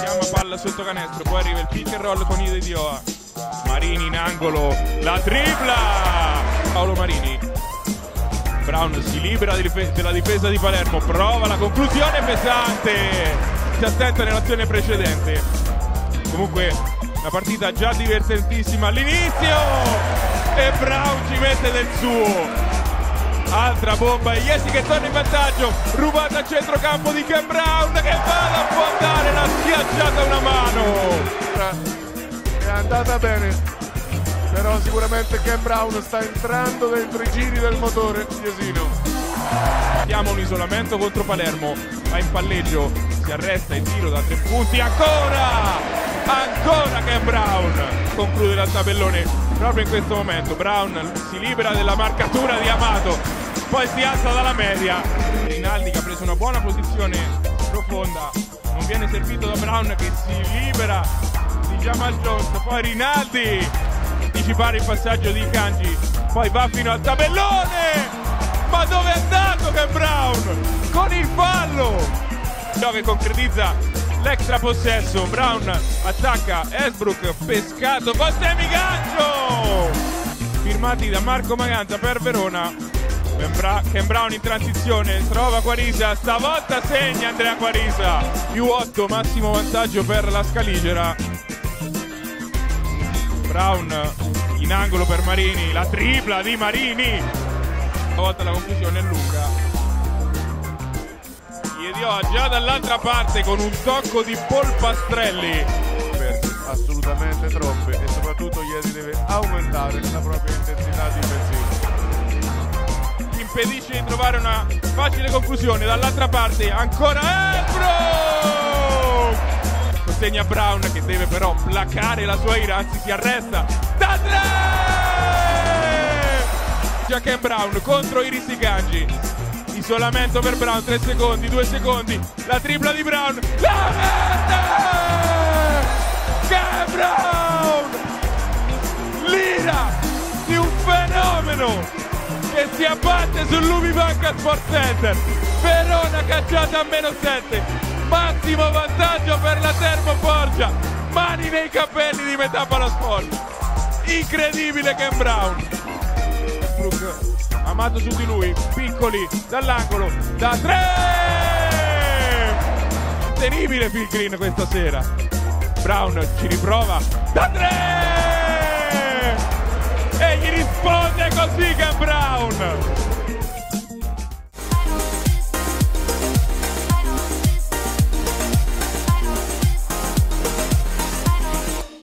Chiama palla sotto canestro, poi arriva il pick and roll con Ide Dioa. Marini in angolo, la tripla! Paolo Marini. Brown si libera della difesa di Palermo, prova la conclusione pesante. Si attenta nell'azione precedente. Comunque la partita già divertentissima all'inizio e Brown ci mette del suo. Altra bomba, Iesi che torna in vantaggio, rubata a centrocampo di Ken Brown che va può dare la schiacciata una mano. È andata bene, però sicuramente Ken Brown sta entrando dentro i giri del motore Iesino. Abbiamo un isolamento contro Palermo, va in palleggio, si arresta il tiro da tre punti, ancora! Ancora Ken Brown conclude il tabellone proprio in questo momento. Brown si libera della marcatura di Amato, poi si alza dalla media. Rinaldi che ha preso una buona posizione profonda, non viene servito da Brown che si libera di Jamal Jones, poi Rinaldi anticipare il passaggio di Kanji, poi va fino al tabellone. Ma dove è andato Ken Brown? Con il fallo! Dove concretizza l'extra possesso. Brown attacca Esbrook, pescato, poi semigancio! Firmati da Marco Maganza per Verona. Ken Brown in transizione, trova Quarisa, stavolta segna Andrea Quarisa. Più 8, massimo vantaggio per la Scaligera. Brown in angolo per Marini, la tripla di Marini. Stavolta la conclusione è lunga. Iedio già dall'altra parte con un tocco di Polpastrelli. Assolutamente troppe e soprattutto Iedi deve aumentare la propria intensità difensiva impedisce di trovare una facile conclusione. Dall'altra parte ancora Ebro! Consegna Brown che deve però placare la sua ira, anzi si arresta. Da tre! Jacken Brown contro Iris Gangi. Isolamento per Brown, 3 secondi, 2 secondi. La tripla di Brown. La mette! Che Brown! L'ira di un fenomeno si abbatte sull'Ubibanca Sport Center. Verona cacciata a meno 7. Massimo vantaggio per la Termoforgia. Mani nei capelli di metà Sport. Incredibile Ken Brown. Amato su di lui. Piccoli dall'angolo. Da tre. Terribile Phil Green questa sera. Brown ci riprova. Da tre. E gli risponde così Ken Brown.